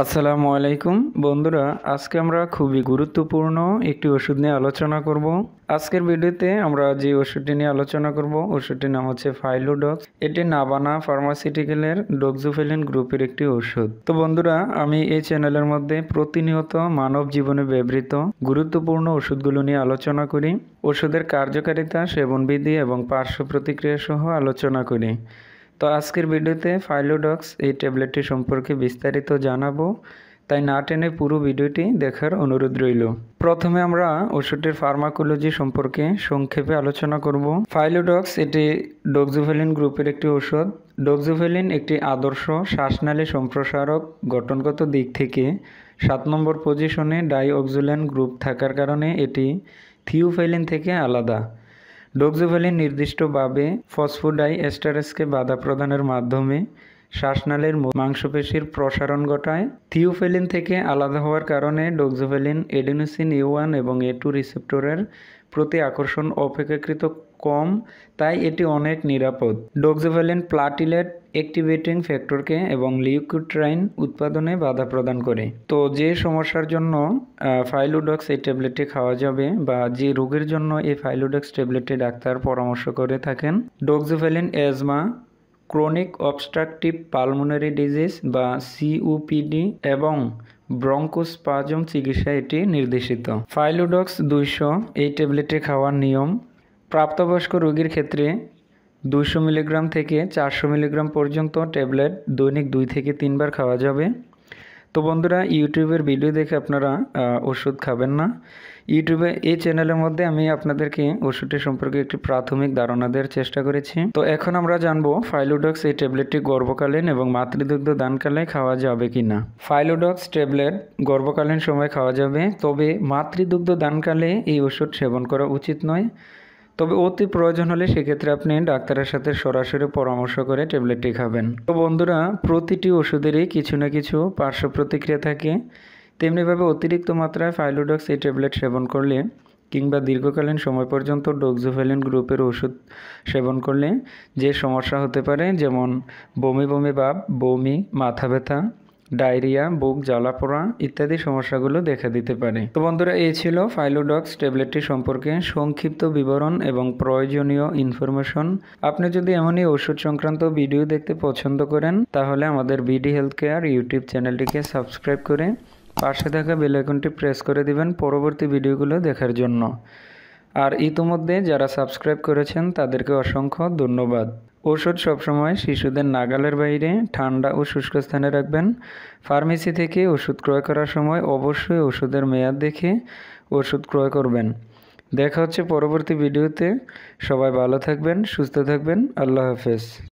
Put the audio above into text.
আসসালামু আলাইকুম। বন্ধুরা, আজকে আমরা খুবই গুরুত্বপূর্ণ একটি ওষুধ নিয়ে আলোচনা করব। আজকের ভিডিওতে আমরা যে ওষুধটি নিয়ে আলোচনা করব, ওষুধটির নাম হচ্ছে ফাইলোডক্স। এটি নাবানা ফার্মাসিউটিক্যালের ডক্সোফেলিন গ্রুপের একটি ওষুধ। তো বন্ধুরা, আমি এই চ্যানেলের মধ্যে প্রতিনিয়ত মানব জীবনে ব্যবহৃত গুরুত্বপূর্ণ ওষুধগুলো নিয়ে আলোচনা করি। ওষুধের কার্যকারিতা, সেবনবিধি এবং পার্শ্ব প্রতিক্রিয়া সহ আলোচনা করি। তো আজকের ভিডিওতে ফাইলোডক্স এই ট্যাবলেটটি সম্পর্কে বিস্তারিত জানাব। তাই না টেনে পুরো ভিডিওটি দেখার অনুরোধ রইল। প্রথমে আমরা ওষুধটির ফার্মাকোলজি সম্পর্কে সংক্ষেপে আলোচনা করব। ফাইলোডক্স এটি ডক্সোভেলিন গ্রুপের একটি ওষুধ ডক্সোভেলিন একটি আদর্শ শ্বাসনালী সম্প্রসারক গঠনগত দিক থেকে সাত নম্বর পজিশনে ডাইঅক্সোলেন গ্রুপ থাকার কারণে এটি থিওফেলিন থেকে আলাদা। ডোক্সোভ্যালিন নির্দিষ্টভাবে ফসফোডাই এস্টারেসকে বাধা প্রদানের মাধ্যমে শ্বাসনালের মাংসপেশির প্রসারণ ঘটায়। থিওফেলিন থেকে আলাদা হওয়ার কারণে ডোকজোভ্যালিন এডেনোসিন ইউ ওয়ান এবং এ টু রিসেপ্টরের প্রতি আকর্ষণ অপেক্ষাকৃত কম, তাই এটি অনেক নিরাপদ। ডোক্সোভ্যালিন প্লাটিলেট অ্যাক্টিভেটিং ফ্যাক্টরকে এবং লিউকুট্রাইন উৎপাদনে বাধা প্রদান করে। তো যে সমস্যার জন্য ফাইলোডক্স এই ট্যাবলেটটি খাওয়া যাবে বা যে রোগের জন্য এই ফাইলোডক্স ট্যাবলেটটি ডাক্তার পরামর্শ করে থাকেন, ডোক্সোভ্যালিন asthma chronic obstructive pulmonary disease বা সিউপিডি এবং ব্রঙ্কোস্পাজম চিকিৎসা এটি নির্দেশিত। ফাইলোডক্স দুইশো এই ট্যাবলেটটি খাওয়ার নিয়ম প্রাপ্তবয়স্ক রোগীর ক্ষেত্রে দুইশো মিলিগ্রাম থেকে চারশো মিলিগ্রাম পর্যন্ত ট্যাবলেট দৈনিক দুই থেকে তিনবার খাওয়া যাবে। তো বন্ধুরা, ইউটিউবের ভিডিও দেখে আপনারা ওষুধ খাবেন না। ইউটিউবে এই চ্যানেলের মধ্যে আমি আপনাদেরকে ওষুধটি সম্পর্কে একটি প্রাথমিক ধারণা দেওয়ার চেষ্টা করেছি। তো এখন আমরা জানব, ফাইলোডক্স এই ট্যাবলেটটি গর্ভকালীন এবং মাতৃদুগ্ধ দানকালে খাওয়া যাবে কি না ফাইলোডক্স ট্যাবলেট গর্ভকালীন সময় খাওয়া যাবে, তবে মাতৃদুগ্ধ দানকালে এই ওষুধ সেবন করা উচিত নয়। তবে অতি প্রয়োজন হলে সেক্ষেত্রে আপনি ডাক্তারের সাথে সরাসরি পরামর্শ করে ট্যাবলেটটি খাবেন। তো বন্ধুরা, প্রতিটি ওষুধেরই কিছু না কিছু পার্শ্ব প্রতিক্রিয়া থাকে। তেমনিভাবে অতিরিক্ত মাত্রায় ফাইলোডক্স এই ট্যাবলেট সেবন করলে কিংবা দীর্ঘকালীন সময় পর্যন্ত ডোক্সোফেলিন গ্রুপের ওষুধ সেবন করলে যে সমস্যা হতে পারে, যেমন বমি বমি ভাব বমি, মাথা ব্যথা ডায়রিয়া, বুক জ্বালা পোড়া ইত্যাদি সমস্যাগুলো দেখা দিতে পারে। তো বন্ধুরা, এই ছিল ফাইলোডক্স ট্যাবলেটটি সম্পর্কে সংক্ষিপ্ত বিবরণ এবং প্রয়োজনীয় ইনফরমেশন আপনি যদি এমনই ওষুধ সংক্রান্ত ভিডিও দেখতে পছন্দ করেন, তাহলে আমাদের বিডি হেলথ কেয়ার ইউটিউব চ্যানেলটিকে সাবস্ক্রাইব করে পাশে থাকা বেলাইকনটি প্রেস করে দিবেন পরবর্তী ভিডিওগুলো দেখার জন্য। আর ইতোমধ্যে যারা সাবস্ক্রাইব করেছেন, তাদেরকে অসংখ্য ধন্যবাদ। ওষুধ সবসময় শিশুদের নাগালের বাইরে, ঠান্ডা ও শুষ্ক স্থানে রাখবেন। ফার্মেসি থেকে ওষুধ ক্রয় করার সময় অবশ্যই ওষুধের মেয়াদ দেখে ওষুধ ক্রয় করবেন। দেখা হচ্ছে পরবর্তী ভিডিওতে। সবাই ভালো থাকবেন, সুস্থ থাকবেন। আল্লাহ হাফেজ।